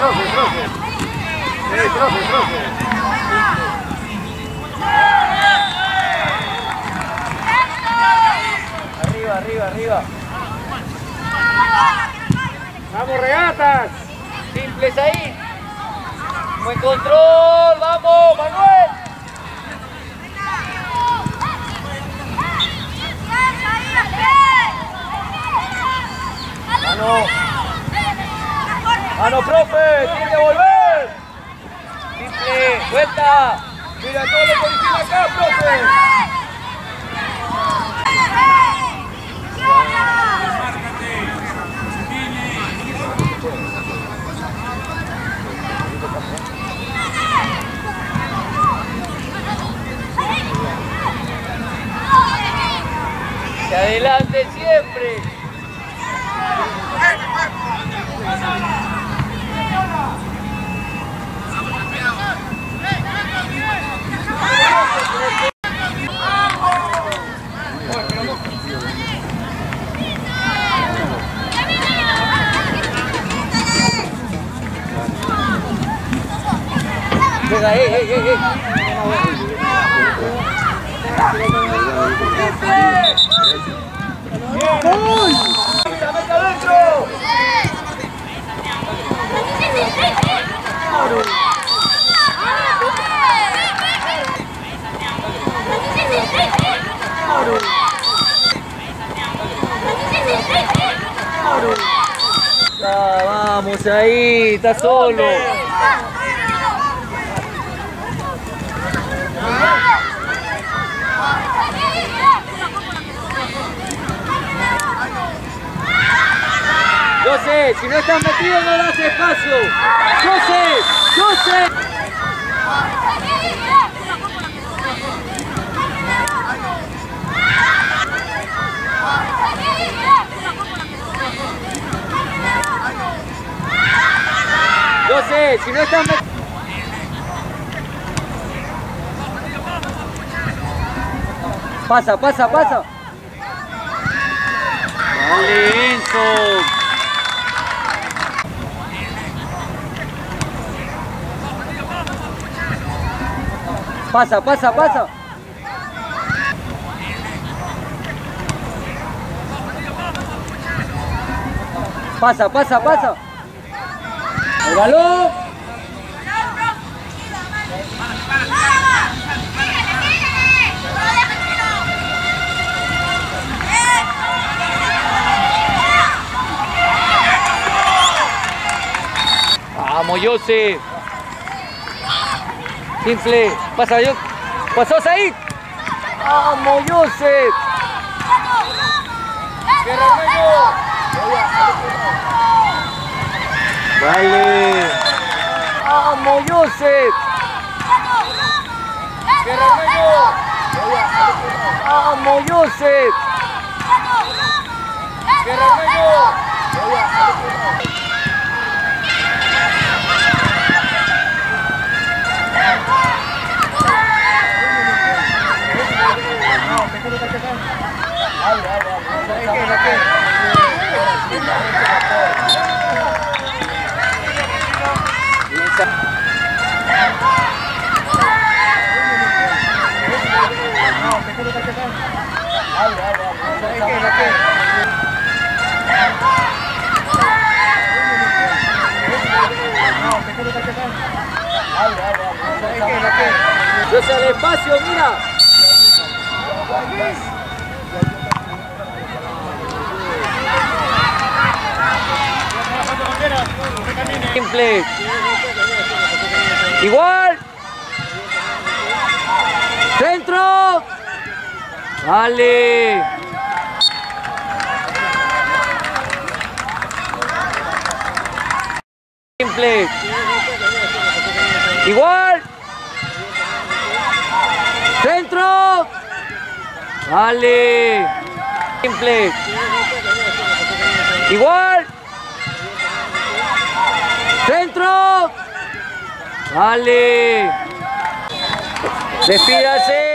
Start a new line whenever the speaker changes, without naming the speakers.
profe, profe. Sí, profe, profe. Arriba, arriba, arriba. Vamos, regatas. Simples ahí. Buen control, vamos, Manuel. Mano. Mano, profe, tiene que volver. Simple, vuelta. Mira todo lo que acá, profe. Adelante siempre. Llega, eh, eh, eh, eh. Ah, vamos ahí, está solo. Yo sé, si no estás metido no das espacio. Yo sé, yo sé. Yo sé, si no estás metido... Pasa, pasa, pasa. Enzo. Pasa, pasa, pasa. Pasa, pasa, pasa. El balón. Vamos, José. Simple. Pasa, yo. Pasó ahí. Vamos, José. Dale. Vamos, José. Vamos, José. Yo sé el espacio, mira. Simple. Igual. Centro. Dale. Simple. Igual. Centro. Dale. Simple. Igual. Centro. Dale. Despídase.